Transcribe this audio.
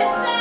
can say